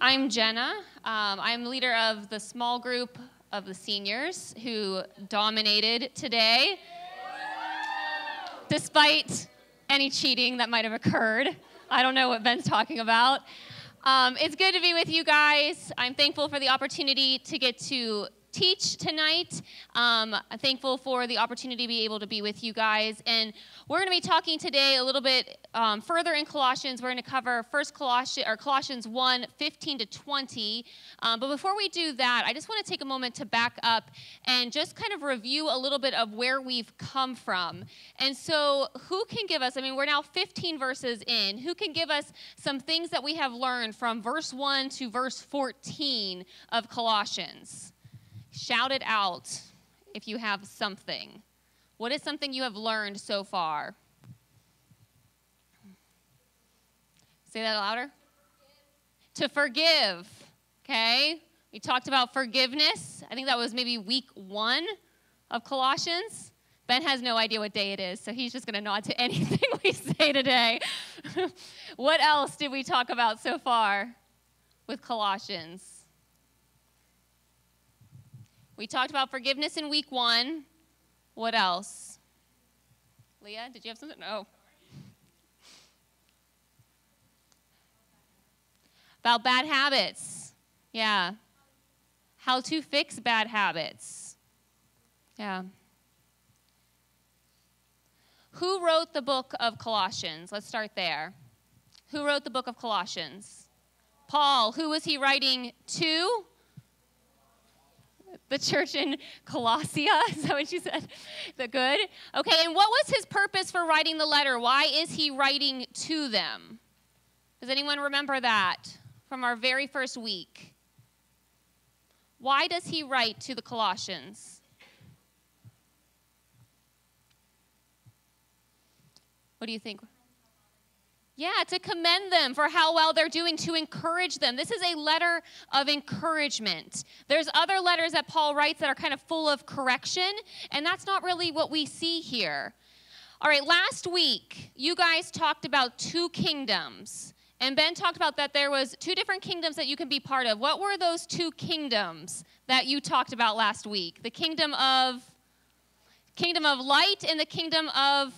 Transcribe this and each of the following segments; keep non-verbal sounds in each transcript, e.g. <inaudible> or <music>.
I'm Jenna. Um, I'm leader of the small group of the seniors who dominated today, despite any cheating that might have occurred. I don't know what Ben's talking about. Um, it's good to be with you guys. I'm thankful for the opportunity to get to teach tonight. Um, I'm thankful for the opportunity to be able to be with you guys. And we're going to be talking today a little bit um, further in Colossians. We're going to cover First Colossians, or Colossians 1, 15 to 20. Um, but before we do that, I just want to take a moment to back up and just kind of review a little bit of where we've come from. And so, who can give us, I mean, we're now 15 verses in, who can give us some things that we have learned from verse 1 to verse 14 of Colossians? Shout it out if you have something. What is something you have learned so far? Say that louder. To forgive. Okay? We talked about forgiveness. I think that was maybe week one of Colossians. Ben has no idea what day it is, so he's just going to nod to <laughs> anything we say today. <laughs> what else did we talk about so far with Colossians? We talked about forgiveness in week one. What else? Leah, did you have something? No. About bad habits. Yeah. How to fix bad habits. Yeah. Who wrote the book of Colossians? Let's start there. Who wrote the book of Colossians? Paul. Who was he writing to? The church in Colossia. <laughs> Is that what you said? The good? Okay, and what was his purpose for writing the letter? Why is he writing to them? Does anyone remember that from our very first week? Why does he write to the Colossians? What do you think? Yeah, to commend them for how well they're doing, to encourage them. This is a letter of encouragement. There's other letters that Paul writes that are kind of full of correction, and that's not really what we see here. All right, last week, you guys talked about two kingdoms. And Ben talked about that there was two different kingdoms that you can be part of. What were those two kingdoms that you talked about last week? The kingdom of kingdom of light and the kingdom of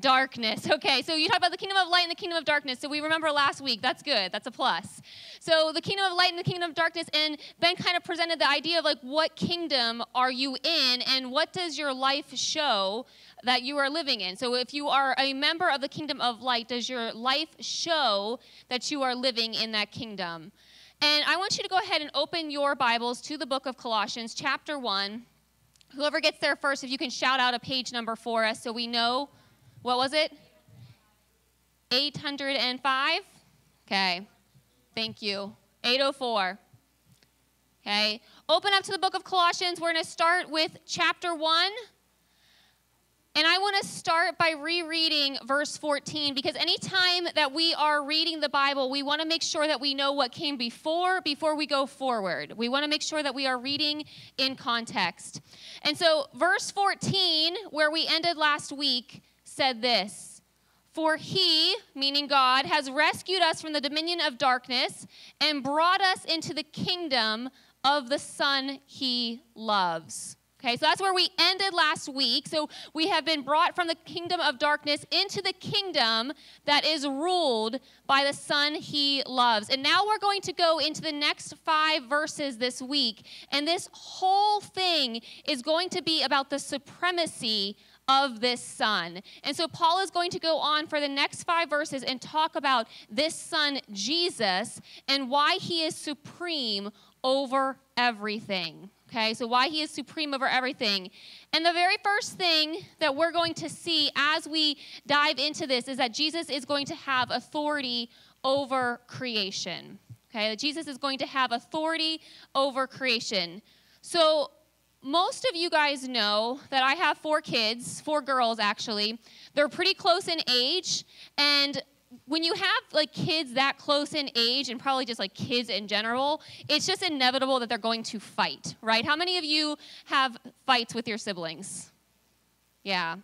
darkness. Okay, so you talk about the kingdom of light and the kingdom of darkness. So we remember last week. That's good. That's a plus. So the kingdom of light and the kingdom of darkness, and Ben kind of presented the idea of like what kingdom are you in and what does your life show that you are living in. So if you are a member of the kingdom of light, does your life show that you are living in that kingdom? And I want you to go ahead and open your Bibles to the book of Colossians, chapter 1. Whoever gets there first, if you can shout out a page number for us so we know what was it? 805? Okay. Thank you. 804. Okay. Open up to the book of Colossians. We're going to start with chapter 1. And I want to start by rereading verse 14 because anytime that we are reading the Bible, we want to make sure that we know what came before before we go forward. We want to make sure that we are reading in context. And so, verse 14, where we ended last week, said this For he, meaning God, has rescued us from the dominion of darkness and brought us into the kingdom of the Son he loves. Okay, so that's where we ended last week. So we have been brought from the kingdom of darkness into the kingdom that is ruled by the Son he loves. And now we're going to go into the next five verses this week. And this whole thing is going to be about the supremacy of this son. And so Paul is going to go on for the next five verses and talk about this son, Jesus, and why he is supreme over everything. Okay, so why he is supreme over everything. And the very first thing that we're going to see as we dive into this is that Jesus is going to have authority over creation. Okay, that Jesus is going to have authority over creation. So most of you guys know that I have four kids, four girls actually. They're pretty close in age, and when you have like kids that close in age and probably just like kids in general, it's just inevitable that they're going to fight, right? How many of you have fights with your siblings? Yeah.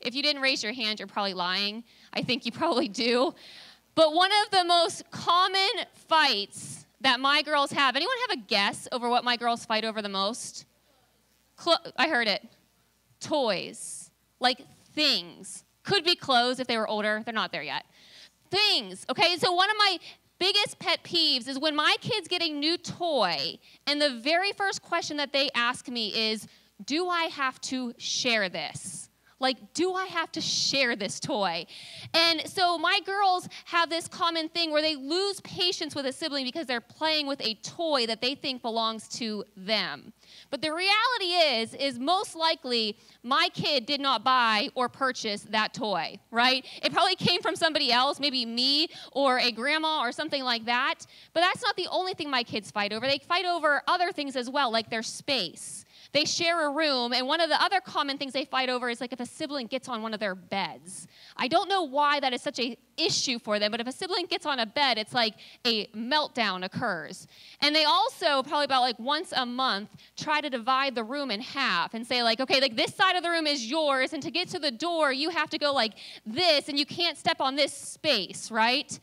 If you didn't raise your hand, you're probably lying. I think you probably <laughs> do. But one of the most common fights that my girls have. Anyone have a guess over what my girls fight over the most? Clo- I heard it. Toys. Like things. Could be clothes if they were older. They're not there yet. Things. Okay, so one of my biggest pet peeves is when my kids get a new toy, and the very first question that they ask me is, Do I have to share this? Like, do I have to share this toy? And so my girls have this common thing where they lose patience with a sibling because they're playing with a toy that they think belongs to them. But the reality is, is most likely my kid did not buy or purchase that toy, right? It probably came from somebody else, maybe me or a grandma or something like that. But that's not the only thing my kids fight over. They fight over other things as well, like their space. They share a room, and one of the other common things they fight over is like if a sibling gets on one of their beds. I don't know why that is such a issue for them, but if a sibling gets on a bed, it's like a meltdown occurs. And they also probably about like once a month try to divide the room in half and say like, okay, like this side of the room is yours, and to get to the door, you have to go like this, and you can't step on this space, right?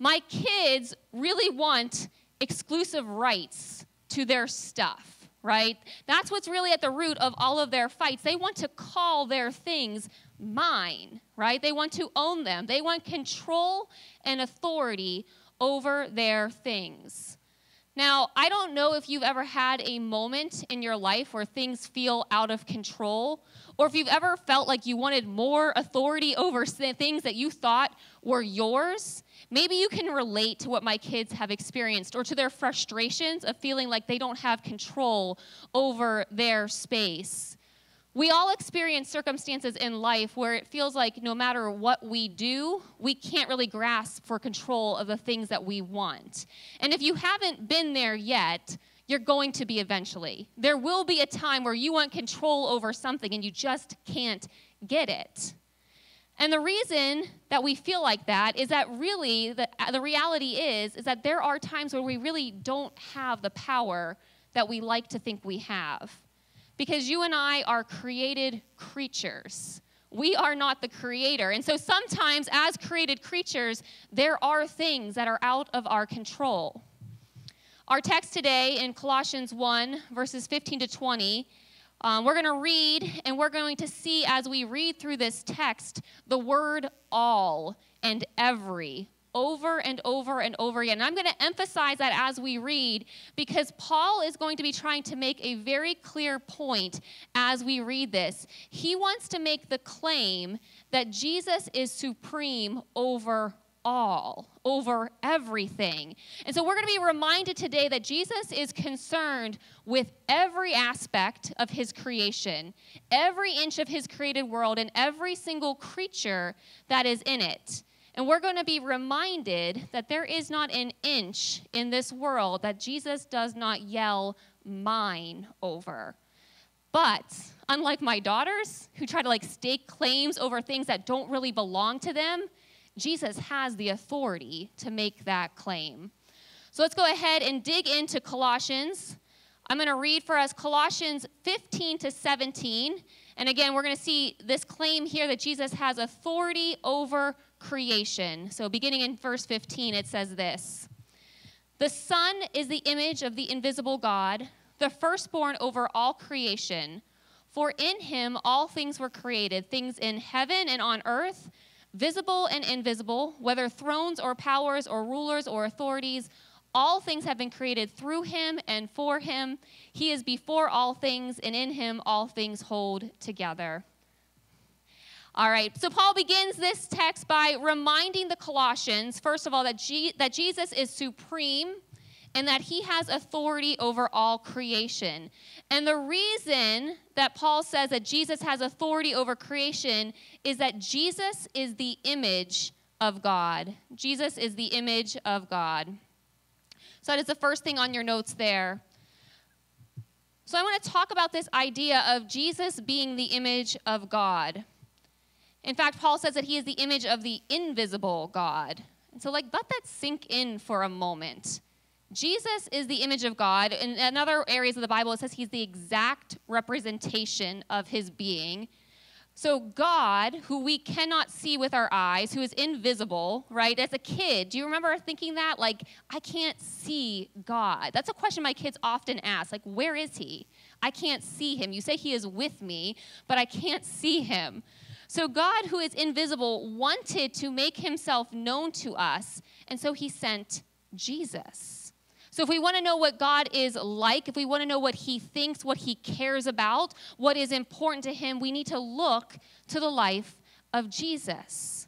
My kids really want exclusive rights to their stuff right? That's what's really at the root of all of their fights. They want to call their things mine, right? They want to own them. They want control and authority over their things. Now, I don't know if you've ever had a moment in your life where things feel out of control, or if you've ever felt like you wanted more authority over things that you thought were yours. Maybe you can relate to what my kids have experienced or to their frustrations of feeling like they don't have control over their space. We all experience circumstances in life where it feels like no matter what we do, we can't really grasp for control of the things that we want. And if you haven't been there yet, you're going to be eventually. There will be a time where you want control over something and you just can't get it. And the reason that we feel like that is that really the, uh, the reality is is that there are times where we really don't have the power that we like to think we have because you and I are created creatures. We are not the creator. And so sometimes, as created creatures, there are things that are out of our control. Our text today in Colossians 1, verses 15 to 20, um, we're going to read and we're going to see as we read through this text the word all and every over and over and over again. And I'm going to emphasize that as we read because Paul is going to be trying to make a very clear point as we read this. He wants to make the claim that Jesus is supreme over all, over everything. And so we're going to be reminded today that Jesus is concerned with every aspect of his creation, every inch of his created world, and every single creature that is in it. And we're going to be reminded that there is not an inch in this world that Jesus does not yell, mine over. But unlike my daughters, who try to like stake claims over things that don't really belong to them, Jesus has the authority to make that claim. So let's go ahead and dig into Colossians. I'm going to read for us Colossians 15 to 17. And again, we're going to see this claim here that Jesus has authority over creation. So, beginning in verse 15, it says this The Son is the image of the invisible God, the firstborn over all creation. For in him all things were created, things in heaven and on earth, visible and invisible, whether thrones or powers or rulers or authorities. All things have been created through him and for him. He is before all things, and in him all things hold together. All right, so Paul begins this text by reminding the Colossians, first of all, that, that Jesus is supreme and that he has authority over all creation. And the reason that Paul says that Jesus has authority over creation is that Jesus is the image of God. Jesus is the image of God. So that is the first thing on your notes there. So I want to talk about this idea of Jesus being the image of God. In fact, Paul says that he is the image of the invisible God. And so, like, let that sink in for a moment. Jesus is the image of God. In other areas of the Bible, it says he's the exact representation of his being. So, God, who we cannot see with our eyes, who is invisible, right? As a kid, do you remember thinking that? Like, I can't see God. That's a question my kids often ask. Like, where is he? I can't see him. You say he is with me, but I can't see him. So, God, who is invisible, wanted to make himself known to us, and so he sent Jesus. So, if we want to know what God is like, if we want to know what He thinks, what He cares about, what is important to Him, we need to look to the life of Jesus.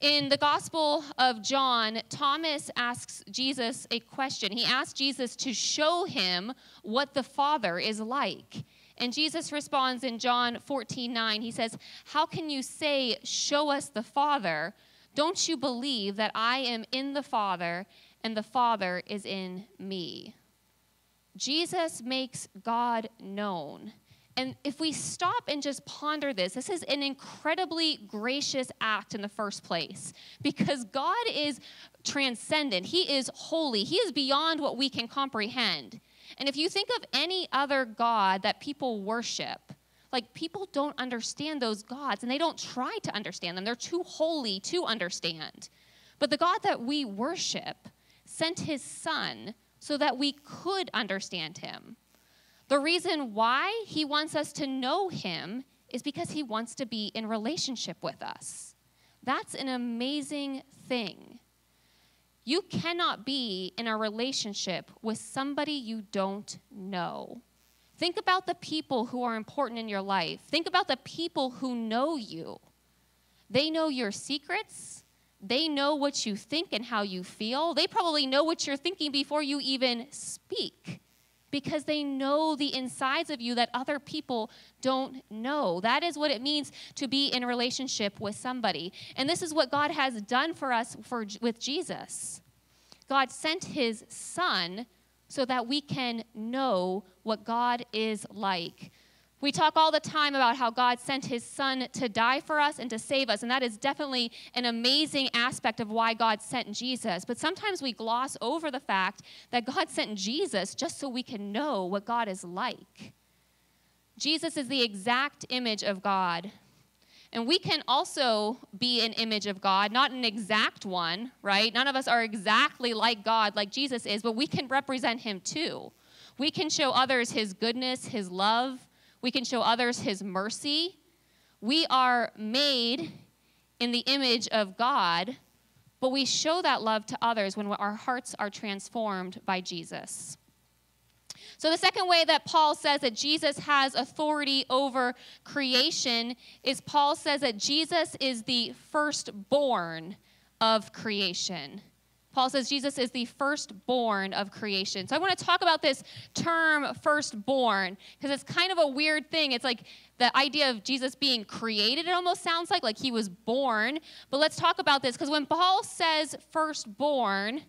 In the Gospel of John, Thomas asks Jesus a question. He asks Jesus to show him what the Father is like. And Jesus responds in John 14 9. He says, How can you say, Show us the Father? Don't you believe that I am in the Father and the Father is in me. Jesus makes God known. And if we stop and just ponder this, this is an incredibly gracious act in the first place because God is transcendent. He is holy. He is beyond what we can comprehend. And if you think of any other God that people worship, like people don't understand those gods and they don't try to understand them. They're too holy to understand. But the God that we worship, sent his son so that we could understand him. The reason why he wants us to know him is because he wants to be in relationship with us. That's an amazing thing. You cannot be in a relationship with somebody you don't know. Think about the people who are important in your life. Think about the people who know you. They know your secrets, they know what you think and how you feel. They probably know what you're thinking before you even speak because they know the insides of you that other people don't know. That is what it means to be in a relationship with somebody. And this is what God has done for us for, with Jesus. God sent his son so that we can know what God is like. We talk all the time about how God sent his son to die for us and to save us, and that is definitely an amazing aspect of why God sent Jesus. But sometimes we gloss over the fact that God sent Jesus just so we can know what God is like. Jesus is the exact image of God. And we can also be an image of God, not an exact one, right? None of us are exactly like God, like Jesus is, but we can represent him too. We can show others his goodness, his love, we can show others his mercy. We are made in the image of God, but we show that love to others when our hearts are transformed by Jesus. So, the second way that Paul says that Jesus has authority over creation is Paul says that Jesus is the firstborn of creation. Paul says Jesus is the firstborn of creation. So I want to talk about this term firstborn because it's kind of a weird thing. It's like the idea of Jesus being created, it almost sounds like, like he was born. But let's talk about this because when Paul says firstborn,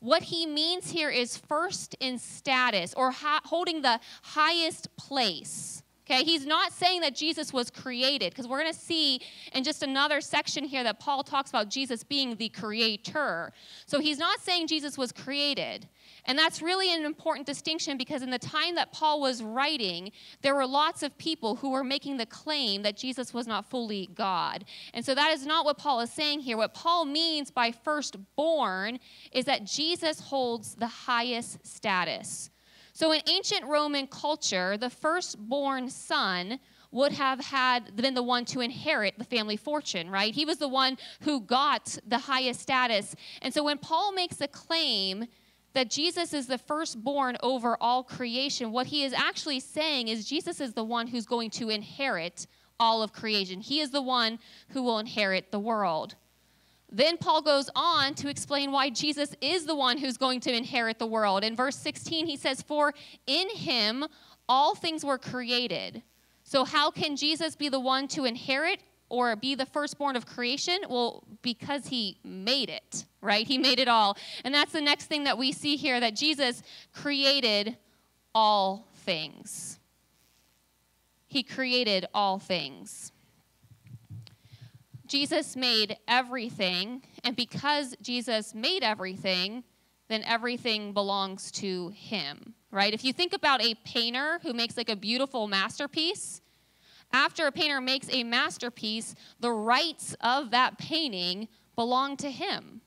what he means here is first in status or ha- holding the highest place. Okay, he's not saying that Jesus was created, because we're going to see in just another section here that Paul talks about Jesus being the creator. So he's not saying Jesus was created. And that's really an important distinction because in the time that Paul was writing, there were lots of people who were making the claim that Jesus was not fully God. And so that is not what Paul is saying here. What Paul means by firstborn is that Jesus holds the highest status. So, in ancient Roman culture, the firstborn son would have had been the one to inherit the family fortune, right? He was the one who got the highest status. And so, when Paul makes a claim that Jesus is the firstborn over all creation, what he is actually saying is Jesus is the one who's going to inherit all of creation. He is the one who will inherit the world. Then Paul goes on to explain why Jesus is the one who's going to inherit the world. In verse 16, he says, For in him all things were created. So, how can Jesus be the one to inherit or be the firstborn of creation? Well, because he made it, right? He made it all. And that's the next thing that we see here that Jesus created all things. He created all things. Jesus made everything, and because Jesus made everything, then everything belongs to him, right? If you think about a painter who makes like a beautiful masterpiece, after a painter makes a masterpiece, the rights of that painting belong to him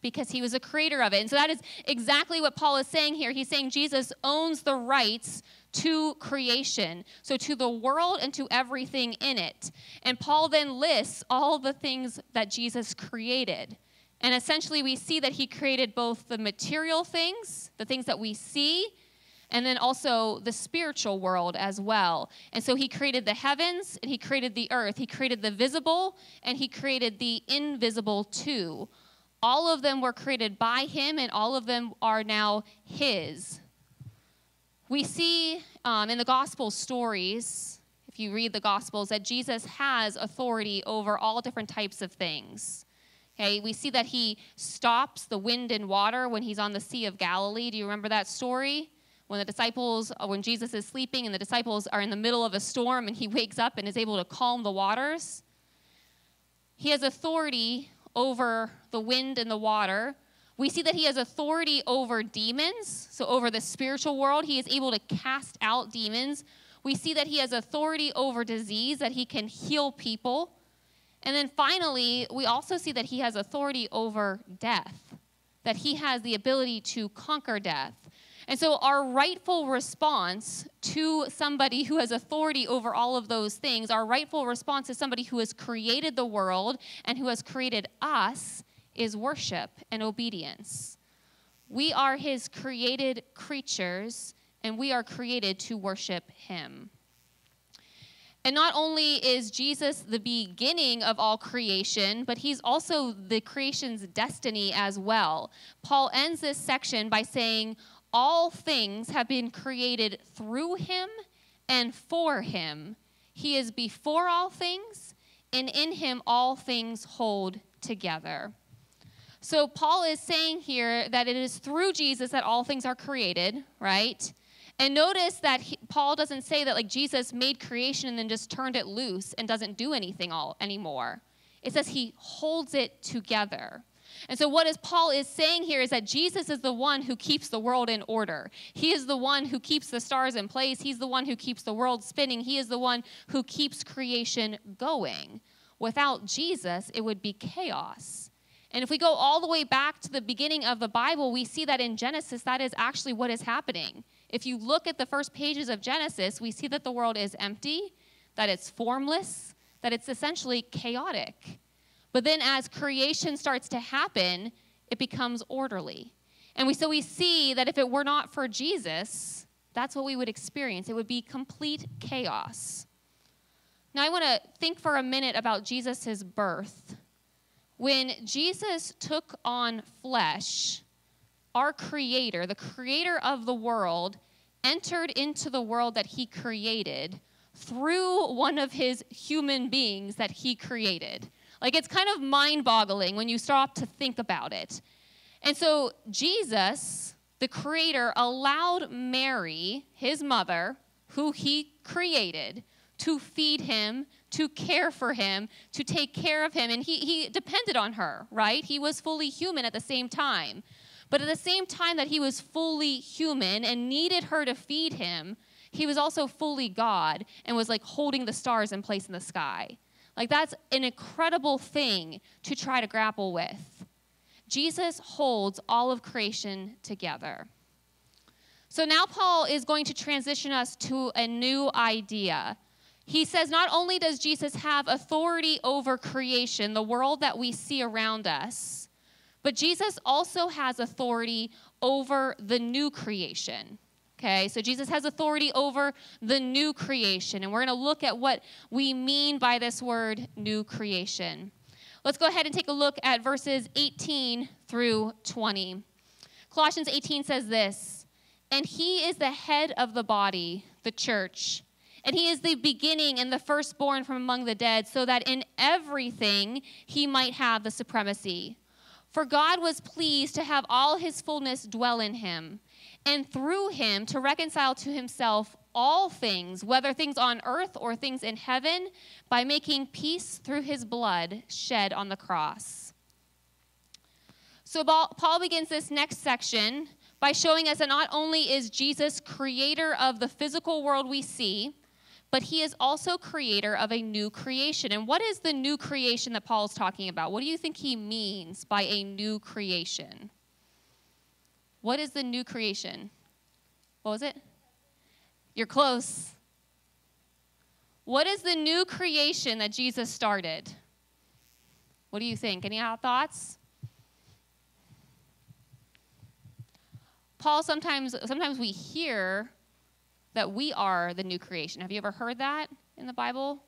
because he was a creator of it. And so that is exactly what Paul is saying here. He's saying Jesus owns the rights to creation, so to the world and to everything in it. And Paul then lists all the things that Jesus created. And essentially, we see that he created both the material things, the things that we see, and then also the spiritual world as well. And so he created the heavens and he created the earth. He created the visible and he created the invisible too. All of them were created by him and all of them are now his. We see um, in the gospel stories, if you read the gospels, that Jesus has authority over all different types of things. Okay, we see that he stops the wind and water when he's on the Sea of Galilee. Do you remember that story? when the disciples, uh, when Jesus is sleeping and the disciples are in the middle of a storm and he <laughs> wakes up and is able to calm the waters. He has authority over the wind and the water. We see that he has authority over demons, so over the spiritual world. He is able to cast out demons. We see that he has authority over disease, that he can heal people. And then finally, we also see that he has authority over death, that he has the ability to conquer death. And so, our rightful response to somebody who has authority over all of those things, our rightful response to somebody who has created the world and who has created us, is worship and obedience. We are his created creatures, and we are created to worship him. And not only is Jesus the beginning of all creation, but he's also the creation's destiny as well. Paul ends this section by saying, all things have been created through him and for him. He is before all things, and in him all things hold together. So, Paul is saying here that it is through Jesus that all things are created, right? And notice that he, Paul doesn't say that like Jesus made creation and then just turned it loose and doesn't do anything all anymore. It says he holds it together. And so, what is Paul is saying here is that Jesus is the one who keeps the world in order. He is the one who keeps the stars in place. He's the one who keeps the world spinning. He is the one who keeps creation going. Without Jesus, it would be chaos. And if we go all the way back to the beginning of the Bible, we see that in Genesis, that is actually what is happening. If you look at the first pages of Genesis, we see that the world is empty, that it's formless, that it's essentially chaotic. But then as creation starts to happen, it becomes orderly. And we, so we see that if it were not for Jesus, that's what we would experience. It would be complete chaos. Now, I want to think for a minute about Jesus' birth. When Jesus took on flesh, our Creator, the Creator of the world, entered into the world that He created through one of His human beings that He created. Like it's kind of mind boggling when you stop to think about it. And so Jesus, the creator, allowed Mary, his mother, who he created, to feed him, to care for him, to take care of him. And he, he depended on her, right? He was fully human at the same time. But at the same time that he was fully human and needed her to feed him, he was also fully God and was like holding the stars in place in the sky. Like, that's an incredible thing to try to grapple with. Jesus holds all of creation together. So now Paul is going to transition us to a new idea. He says not only does Jesus have authority over creation, the world that we see around us, but Jesus also has authority over the new creation. Okay, so Jesus has authority over the new creation, and we're going to look at what we mean by this word new creation. Let's go ahead and take a look at verses 18 through 20. Colossians 18 says this And he is the head of the body, the church. And he is the beginning and the firstborn from among the dead, so that in everything he might have the supremacy. For God was pleased to have all his fullness dwell in him and through him to reconcile to himself all things, whether things on earth or things in heaven, by making peace through his blood shed on the cross. So, Paul begins this next section by showing us that not only is Jesus creator of the physical world we see, but he is also creator of a new creation. And what is the new creation that Paul is talking about? What do you think he means by a new creation? What is the new creation? What was it? You're close. What is the new creation that Jesus started? What do you think? Any thoughts? Paul sometimes sometimes we hear that we are the new creation. Have you ever heard that in the Bible?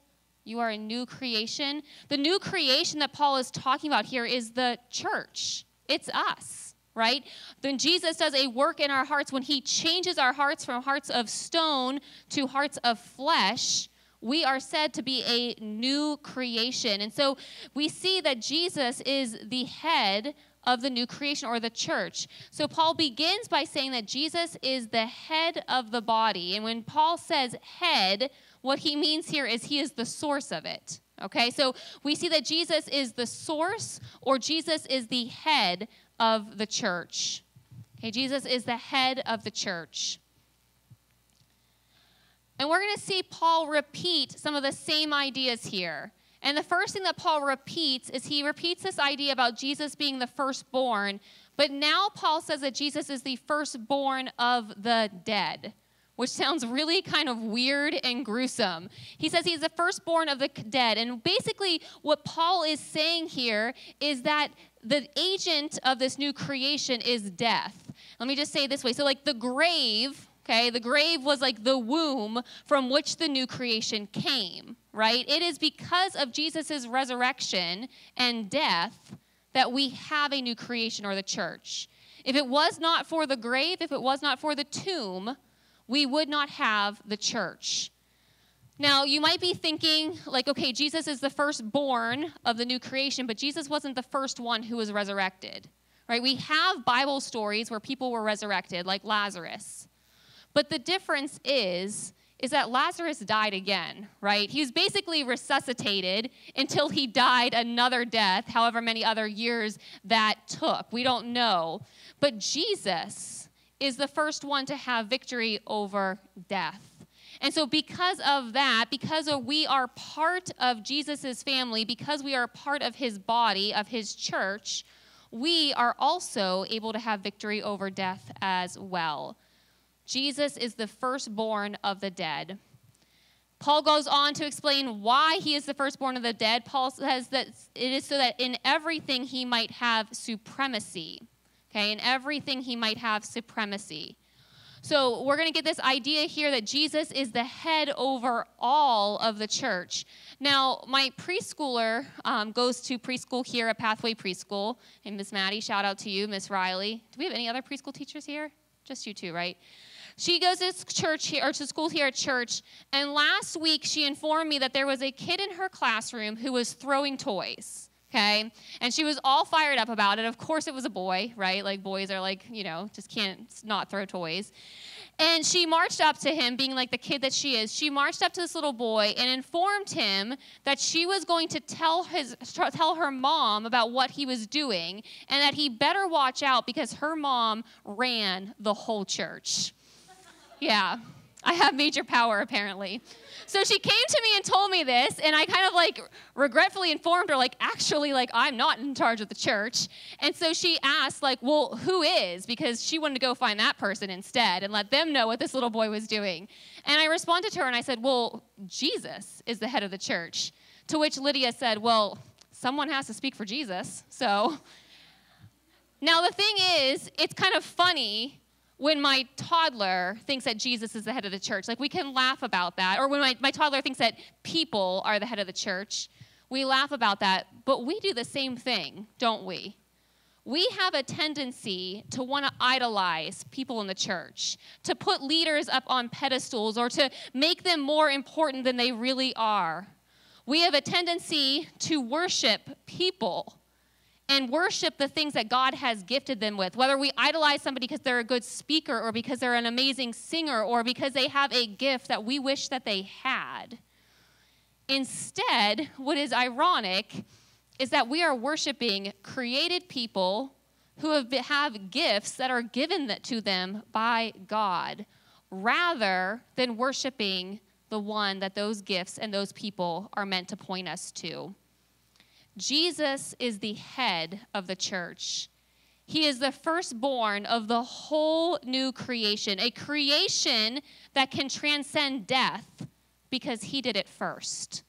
You are a new creation. The new creation that Paul is talking about here is the church. It's us, right? Then Jesus does a work in our hearts when he changes our hearts from hearts of stone to hearts of flesh we are said to be a new creation. And so we see that Jesus is the head of the new creation or the church. So Paul begins by saying that Jesus is the head of the body. And when Paul says head, what he means here is he is the source of it. Okay, so we see that Jesus is the source or Jesus is the head of the church. Okay, Jesus is the head of the church. And we're going to see Paul repeat some of the same ideas here. And the first thing that Paul repeats is he repeats this idea about Jesus being the firstborn, but now Paul says that Jesus is the firstborn of the dead, which sounds really kind of weird and gruesome. He says he's the firstborn of the dead. And basically, what Paul is saying here is that the agent of this new creation is death. Let me just say this way. So, like the grave, Okay, the grave was like the womb from which the new creation came, right? It is because of Jesus' resurrection and death that we have a new creation or the church. If it was not for the grave, if it was not for the tomb, we would not have the church. Now, you might be thinking, like, okay, Jesus is the firstborn of the new creation, but Jesus wasn't the first one who was resurrected, right? We have Bible stories where people were resurrected, like Lazarus. But the difference is, is that Lazarus died again, right? He was basically resuscitated until he died another death, however many other years that took. We don't know. But Jesus is the first one to have victory over death. And so, because of that, because we are part of Jesus' family, because we are part of his body, of his church, we are also able to have victory over death as well. Jesus is the firstborn of the dead. Paul goes on to explain why he is the firstborn of the dead. Paul says that it is so that in everything he might have supremacy. Okay, in everything he might have supremacy. So we're going to get this idea here that Jesus is the head over all of the church. Now, my preschooler um, goes to preschool here at Pathway Preschool. And Miss Maddie, shout out to you, Miss Riley. Do we have any other preschool teachers here? Just you two, right? She goes to church here, or to school here at church, and last week she informed me that there was a kid in her classroom who was throwing toys. Okay, and she was all fired up about it. Of course, it was a boy, right? Like boys are like, you know, just can't not throw toys. And she marched up to him, being like the kid that she is. She marched up to this little boy and informed him that she was going to tell his tell her mom about what he was doing and that he better watch out because her mom ran the whole church. Yeah. I have major power apparently. So she came to me and told me this, and I kind of like regretfully informed her, like, actually, like, I'm not in charge of the church. And so she asked, like, well, who is? Because she wanted to go find that person instead and let them know what this little boy was doing. And I responded to her and I said, well, Jesus is the head of the church. To which Lydia said, well, someone has to speak for Jesus. So now the thing is, it's kind of funny when my toddler thinks that Jesus is the head of the church. Like, we can laugh about that. Or when my, my toddler thinks that people are the head of the church, we laugh about that. But we do the same thing, don't we? We have a tendency to want to idolize people in the church, to put leaders up on pedestals, or to make them more important than they really are. We have a tendency to worship people and worship the things that God has gifted them with. Whether we idolize somebody because they're a good speaker or because they're an amazing singer or because they have a gift that we wish that they had. Instead, what is ironic is that we are worshiping created people who have, have gifts that are given to them by God rather than worshiping the one that those gifts and those people are meant to point us to. Jesus is the head of the church. He is the firstborn of the whole new creation, a creation that can transcend death because he did it first.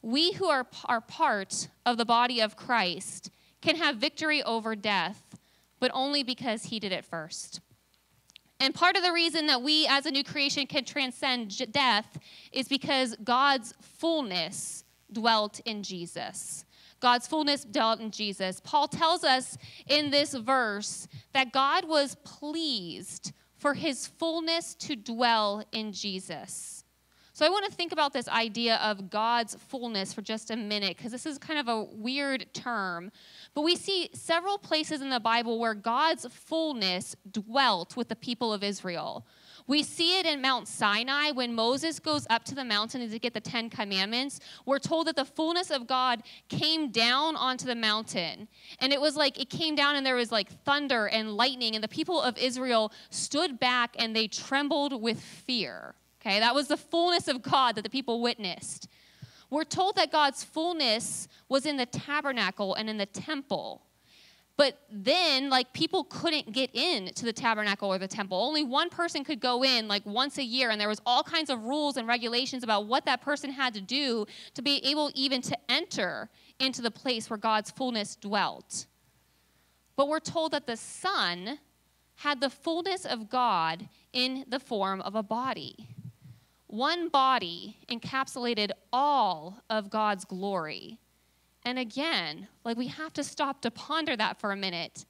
We who are, are part of the body of Christ can have victory over death, but only because he did it first. And part of the reason that we as a new creation can transcend death is because God's fullness dwelt in Jesus. God's fullness dwelt in Jesus. Paul tells us in this verse that God was pleased for his fullness to dwell in Jesus. So I want to think about this idea of God's fullness for just a minute because this is kind of a weird term. But we see several places in the Bible where God's fullness dwelt with the people of Israel. We see it in Mount Sinai when Moses goes up to the mountain to get the Ten Commandments. We're told that the fullness of God came down onto the mountain. And it was like it came down and there was like thunder and lightning, and the people of Israel stood back and they trembled with fear. Okay, that was the fullness of God that the people witnessed. We're told that God's fullness was in the tabernacle and in the temple. But then, like, people couldn't get in to the tabernacle or the temple. Only one person could go in, like, once a year, and there was all kinds of rules and regulations about what that person had to do to be able even to enter into the place where God's fullness dwelt. But we're told that the Son had the fullness of God in the form of a body. One body encapsulated all of God's glory. And again, like we have to stop to ponder that for a minute.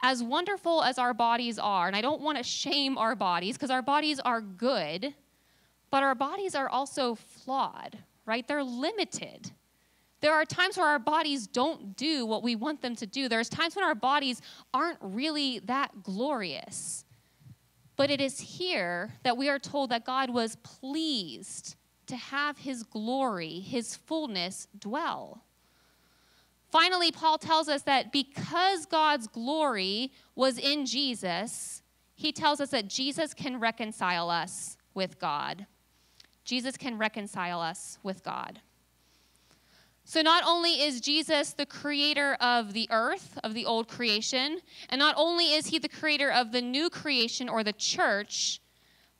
As wonderful as our bodies are, and I don't want to shame our bodies because our bodies are good, but our bodies are also flawed, right? They're limited. There are times where our bodies don't do what we want them to do. There's times when our bodies aren't really that glorious. But it is here that we are told that God was pleased to have his glory, his fullness dwell. Finally, Paul tells us that because God's glory was in Jesus, he tells us that Jesus can reconcile us with God. Jesus can reconcile us with God. So, not only is Jesus the creator of the earth, of the old creation, and not only is he the creator of the new creation or the church,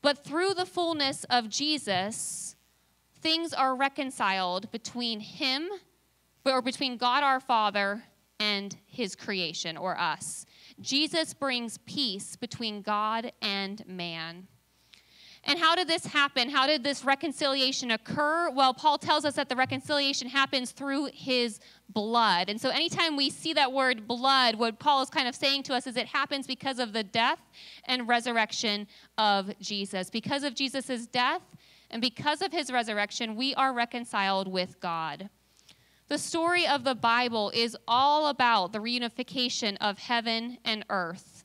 but through the fullness of Jesus, things are reconciled between him or between God our Father and his creation or us. Jesus brings peace between God and man. And how did this happen? How did this reconciliation occur? Well, Paul tells us that the reconciliation happens through his blood. And so, anytime we see that word blood, what Paul is kind of saying to us is it happens because of the death and resurrection of Jesus. Because of Jesus' death and because of his resurrection, we are reconciled with God. The story of the Bible is all about the reunification of heaven and earth.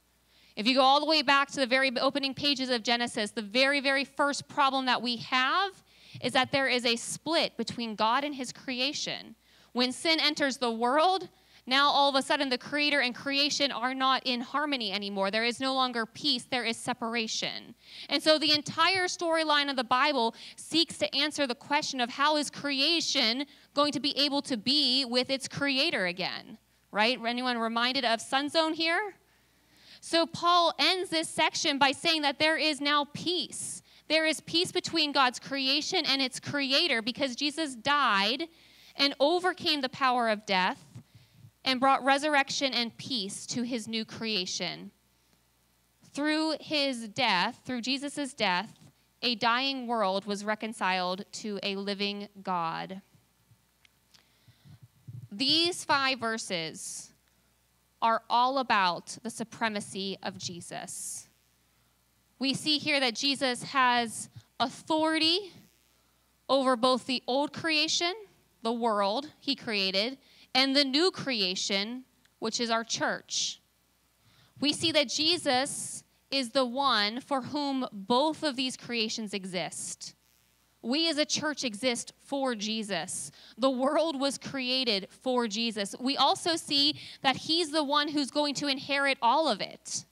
If you go all the way back to the very opening pages of Genesis, the very, very first problem that we have is that there is a split between God and his creation. When sin enters the world, now all of a sudden the creator and creation are not in harmony anymore. There is no longer peace, there is separation. And so the entire storyline of the Bible seeks to answer the question of how is creation going to be able to be with its creator again? Right? Anyone reminded of Sunzone here? So Paul ends this section by saying that there is now peace. There is peace between God's creation and its creator because Jesus died and overcame the power of death and brought resurrection and peace to his new creation. Through his death, through Jesus' death, a dying world was reconciled to a living God. These five verses are all about the supremacy of Jesus. We see here that Jesus has authority over both the old creation, the world he created, and the new creation, which is our church. We see that Jesus is the one for whom both of these creations exist. We as a church exist for Jesus. The world was created for Jesus. We also see that He's the one who's going to inherit all of it.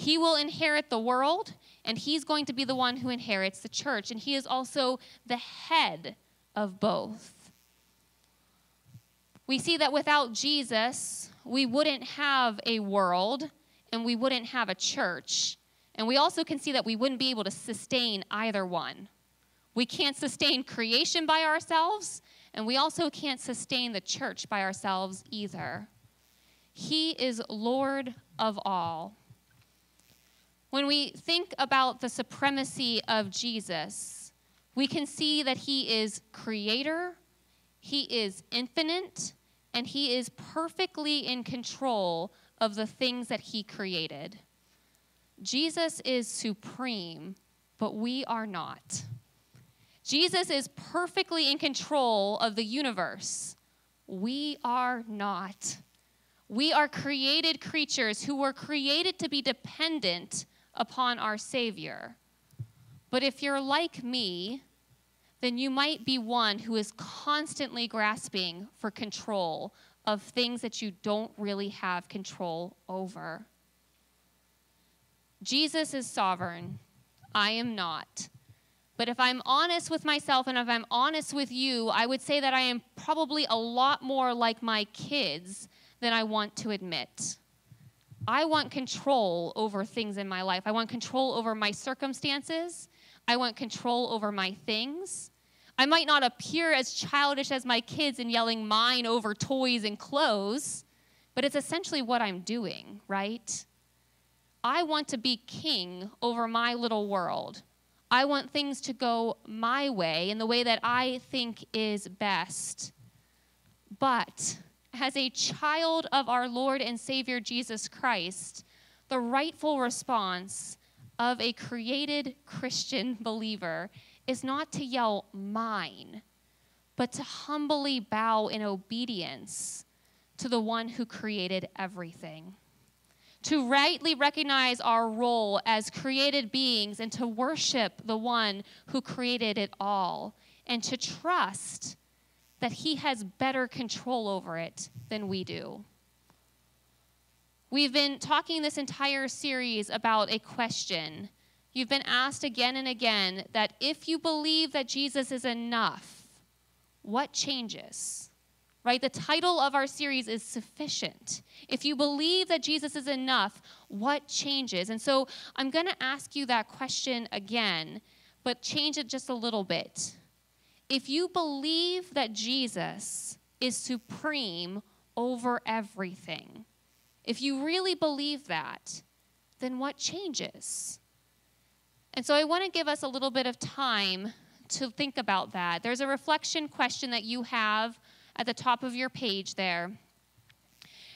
He will inherit the world, and he's going to be the one who inherits the church. And he is also the head of both. We see that without Jesus, we wouldn't have a world and we wouldn't have a church. And we also can see that we wouldn't be able to sustain either one. We can't sustain creation by ourselves, and we also can't sustain the church by ourselves either. He is Lord of all. When we think about the supremacy of Jesus, we can see that he is creator, he is infinite, and he is perfectly in control of the things that he created. Jesus is supreme, but we are not. Jesus is perfectly in control of the universe. We are not. We are created creatures who were created to be dependent upon our Savior. But if you're like me, then you might be one who is constantly grasping for control of things that you don't really have control over. Jesus is sovereign. I am not. But if I'm honest with myself and if I'm honest with you, I would say that I am probably a lot more like my kids than I want to admit. I want control over things in my life. I want control over my circumstances. I want control over my things. I might not appear as childish as my kids in yelling mine over toys and clothes, but it's essentially what I'm doing, right? I want to be king over my little world. I want things to go my way in the way that I think is best. But as a child of our Lord and Savior Jesus Christ, the rightful response of a created Christian <laughs> believer is not to yell, mine, but to humbly bow in obedience to the one who created everything. To rightly recognize our role as created beings and to worship the one who created it all, and to trust that He has better control over it than we do. We've been talking this entire series about a question. You've been asked again and again that if you believe that Jesus is enough, what changes? Right? The title of our series is Sufficient. If you believe that Jesus is enough, what changes? And so I'm going to ask you that question again, but change it just a little bit if you believe that Jesus is supreme over everything, if you really believe that, then what changes? And so I want to give us a little bit of time to think about that. There's a reflection question that you have at the top of your page there.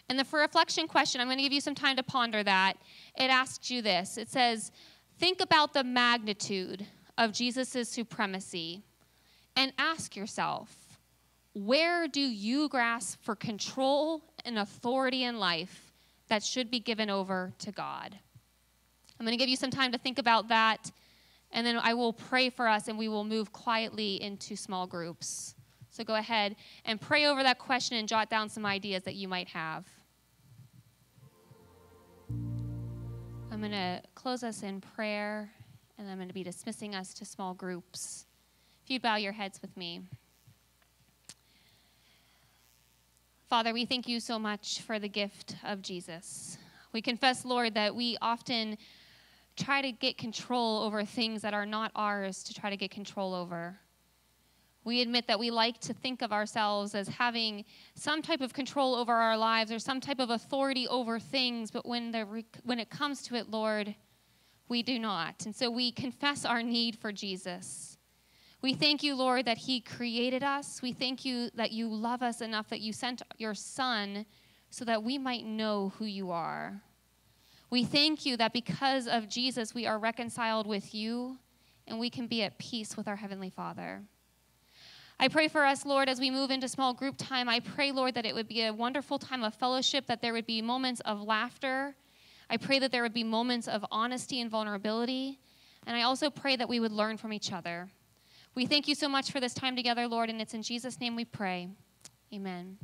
And the reflection question, I'm going to give you some time to ponder that. It asks you this it says, Think about the magnitude of Jesus' supremacy and ask yourself where do you grasp for control and authority in life that should be given over to God? I'm going to give you some time to think about that, and then I will pray for us and we will move quietly into small groups. So go ahead and pray over that question and jot down some ideas that you might have. I'm going to close us in prayer, and I'm going to be dismissing us to small groups. If you'd bow your heads with me. Father, we thank you so much for the gift of Jesus. We confess, Lord, that we often try to get control over things that are not ours to try to get control over. We admit that we like to think of ourselves as having some type of control over our lives or some type of authority over things, but when, the, when it comes to it, Lord, we do not. And so we confess our need for Jesus. We thank you, Lord, that He created us. We thank you that you love us enough that you sent your Son so that we might know who you are. We thank you that because of Jesus, we are reconciled with you and we can be at peace with our Heavenly Father. I pray for us, Lord, as we move into small group time. I pray, Lord, that it would be a wonderful time of fellowship, that there would be moments of laughter. I pray that there would be moments of honesty and vulnerability. And I also pray that we would learn from each other. We thank you so much for this time together, Lord, and it's in Jesus' name we pray. Amen.